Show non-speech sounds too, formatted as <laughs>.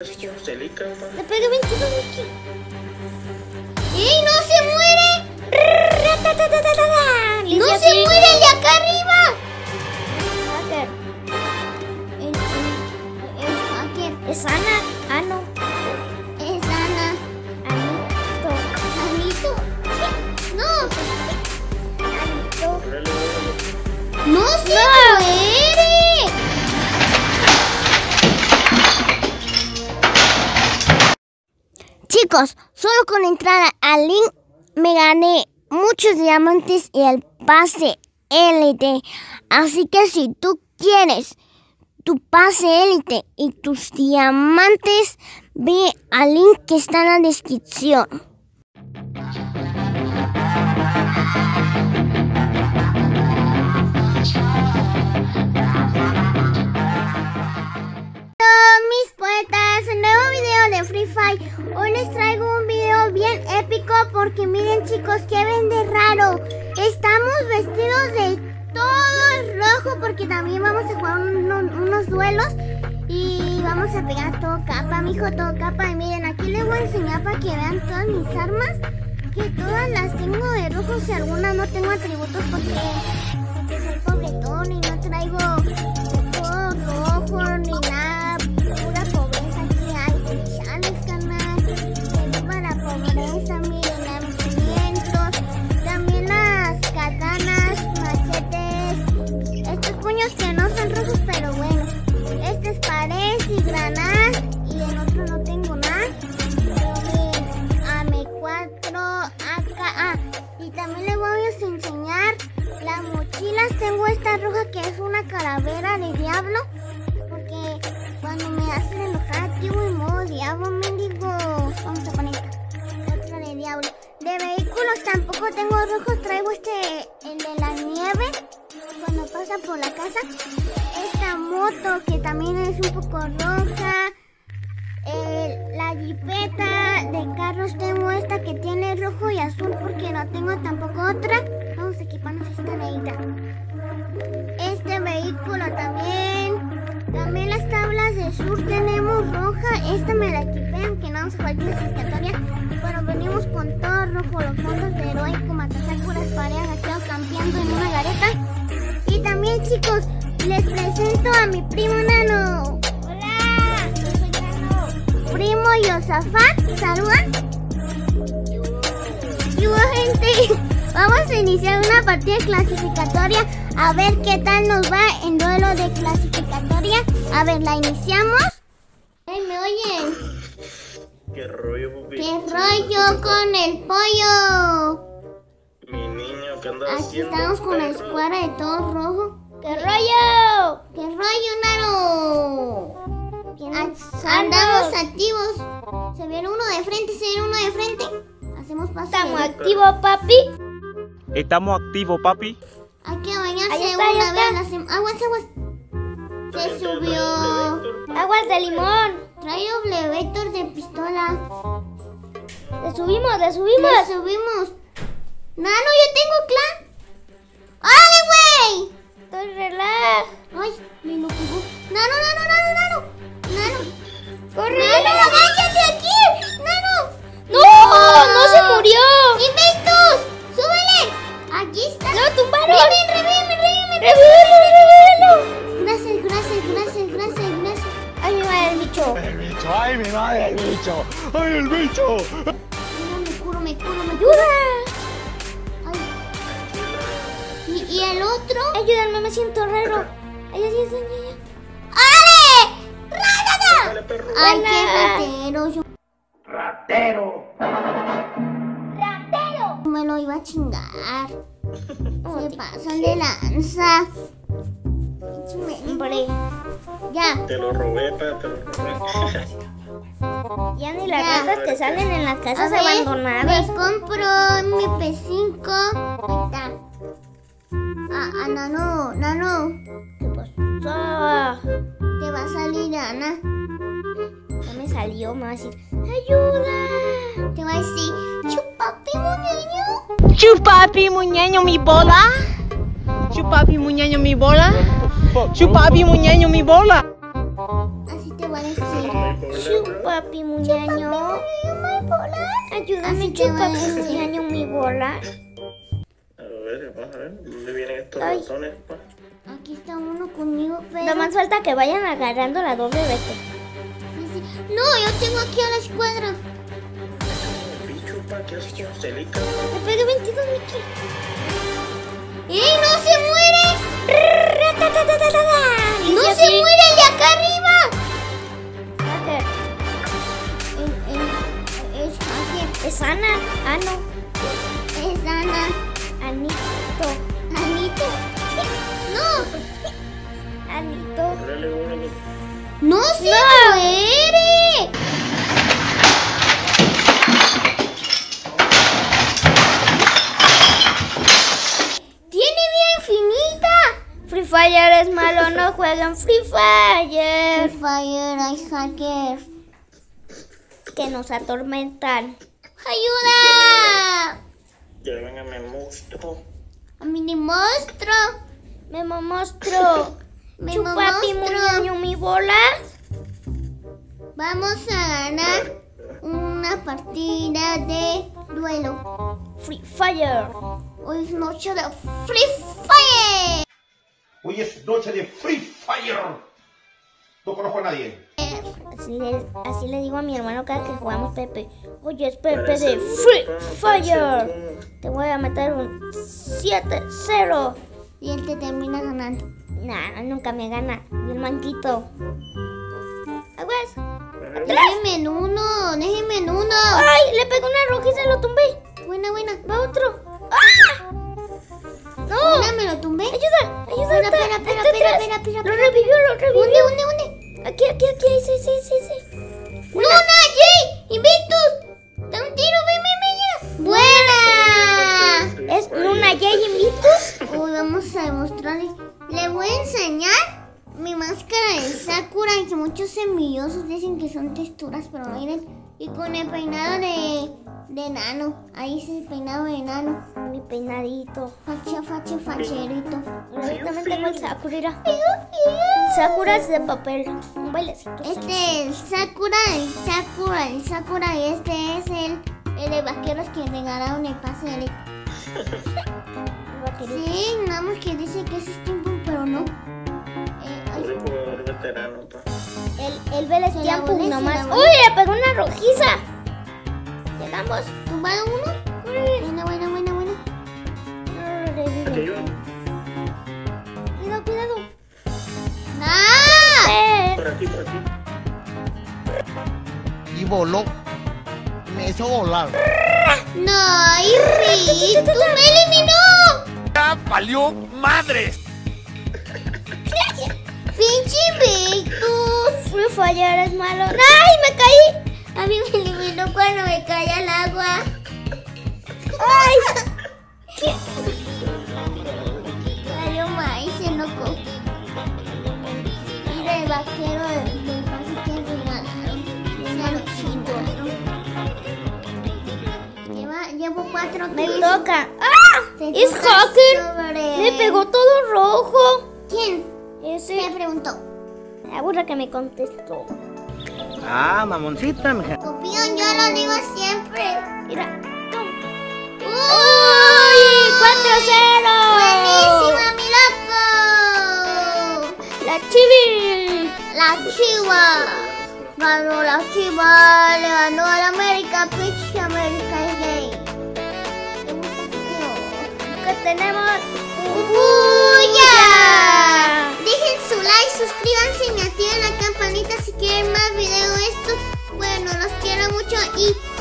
Le pegué 22 aquí. ¡Ey, no se muere! ¡No se muere el de acá arriba! Es Ana. Solo con entrar al link me gané muchos diamantes y el pase élite. Así que si tú quieres tu pase élite y tus diamantes, ve al link que está en la descripción. Vamos a pegar todo capa, mijo, todo capa. Y miren, aquí les voy a enseñar para que vean todas mis armas. Que todas las tengo de rojo y algunas no tengo atributos porque, porque soy pobretón y no traigo todo rojo ni nada. Las mochilas. Tengo esta roja que es una calavera de diablo. Porque cuando me hacen enojar activo en modo diablo, mendigo. Vamos a poner esta. Otra de diablo. De vehículos tampoco tengo rojos. Traigo este, el de la nieve. Cuando pasa por la casa. Esta moto que también es un poco roja. Eh, la jipeta de carros tengo esta que tiene rojo y azul porque no tengo tampoco otra. Vamos a equiparnos esta neita. Esta me la equipé aunque no vamos a jugar clasificatoria. Pero venimos con todo rojo. Los fondos de heroico, matasakuras, parejas, agachado, campeando en una gareta. Y también chicos, les presento a mi primo Nano. Hola. Yo soy Nano. Primo Yosafat, saludan. Y hubo gente, <laughs> vamos a iniciar una partida clasificatoria a ver qué tal nos va en duelo de clasificatoria. A ver, la iniciamos. ¿Qué rollo con el pollo? Mi niño, ¿qué andas Aquí haciendo? estamos con la escuadra de todo rojo. ¡Qué rollo! ¿Qué rollo, Nano? ¿Quién? Andamos activos. Se viene uno de frente, se viene uno de frente. Hacemos paso. Estamos activos, papi. Estamos activos, papi. Hay que bañarse una vez. a la Aguas, aguas. Se subió. Aguas de limón. Trae doble vector de pistola. Le subimos, le Le subimos. subimos. Nano, yo tengo clan. ¡Órale, güey! Estoy relax. Ay, me lo pegó. Nano, nano, nano, nano. Nano. ¡Corre! Nano, agáchate aquí. Nano. ¡No! ¡No se murió! ¡Investos! ¡Súbele! Aquí está. ¡Lo tumbaron! Reviven, reviven, reviven. ¡Revívelo, revívelo! Gracias, gracias, gracias, gracias, gracias. ¡Ay, mi madre, el bicho! El bicho, ay mi madre, el bicho, ay el bicho. ¿Y, y el otro? Ayúdame, me siento raro. Ay, ay, ay. ¡Ale! Perro. Ay, qué ratero. Yo Ratero. me lo iba a chingar. <laughs> Se pasan de lanza. Hombre, Ya. Te lo robé, pa, te lo robé. <laughs> ya ni las Ya. ratas que salen en las A casas ver, abandonadas. Me compro mi P5. Ahí está. Ah, ah, Nano, Nano. ¿Qué pasó? Te va a salir Ana. Ya me salió más y... ¡Ayuda! Te va a decir, chupapi, muñeño. Chupapi muñeño mi bola. Chupapi muñeño mi bola. Chupapi muñeño mi bola. Así te va a decir. Chupapi muñaño. Ayúdame, Así te chupapi voy muñaño, mi bola. A ver, vamos a ver. ¿Dónde vienen estos Ay. ratones, pa? Aquí está uno conmigo, pero... Nada más falta que vayan agarrando la doble vete. Sí, sí. No, yo tengo aquí a la escuadra. ¿qué haces con Celica? Me pegué 22, Mickey. No. Uno que... ¡No se muere! ¡Tiene vida infinita! Free Fire es malo, no juegan Free Fire. Free Fire, hay hackers. Que nos atormentan. ¡Ayuda! Mi monstruo. A mini monstruo. Memo monstruo. Chupapi muñaño, mi bola. Vamos a ganar una partida de duelo. Free Fire. Hoy es noche de Free Fire. Hoy es noche de Free Fire. No conozco a nadie. Así le, así le digo a mi hermano cada que jugamos Pepe. Oye, es Pepe Parece de Free Fire. Te voy a meter un 7-0. Y él te termina ganando. Nah, nunca me gana. Mi manquito. Aguas. Déjenme en uno, déjenme en uno. ¡Ay! Le pegó una rojiza y lo tumbé. Buena, buena. Va otro. ¡Ah! ¡No! Buena, me lo tumbé. ¡Ayuda! ¡Ayuda! Espera, está- espera, espera, está espera, atrás. espera, espera, Lo revivió, lo revivió. ¿Dónde, dónde, dónde? Aquí, aquí, aquí. Sí, sí, sí, sí. ¡Luna, Jay! ¡Invictus! ¡Da un tiro! ¡Ven, ven, ven! ¡Buena! Es Luna Jay Invictus. Hoy vamos a demostrarles. Voy a enseñar mi máscara de Sakura que muchos envidiosos dicen que son texturas, pero miren. Y con el peinado de, de nano. Ahí es el peinado de nano. Mi peinadito. Facha, facha, facherito. Tengo el Sakura. Sakura es de papel. Un bailecito. Este es el Sakura, el Sakura, el Sakura y este es el, el de vaqueros que regalaron el pase de. <laughs> Sí, nada más que dice que es pero no. Eh, veterano. El, el se nomás. ¡Uy! Le pegó una rojiza. Llegamos. ¿Tumbaron uno? Buena, buena, buena, buena. No. Aquí yo. Cuidado, cuidado. ¡Ah! Eh, Por aquí, por aquí. Y voló. Me hizo volar. ¡No! ¡Irri! <laughs> ¡Tú me eliminó! ¡Ya valió madres! ¡Pinche Victus! Fire es malo. ¡Ay! Me caí. A mí me eliminó cuando me cae al agua. ¡Ay! Cayó maíz, se enojó. Mira el vaquero del, pase que. Lleva, llevo cuatro Me toca. ¡Ah! ¡Es hacker! sobre- Me pegó todo rojo. ¿Quién? Me Ese. preguntó. La burra que me contestó. Ah, mamoncita, mija. Copión, yo lo digo siempre. Mira. ¡tum! ¡Uy! 4-0. ¡Buenísima, mi loco! La chivi. La chiva. Ganó la chiva, le ganó a la América, pitch América es gay. ¿Te gusta ese? Que tenemos. ¡Bulla! Su like, suscríbanse y activen la campanita si quieren más videos estos. Bueno, los quiero mucho y.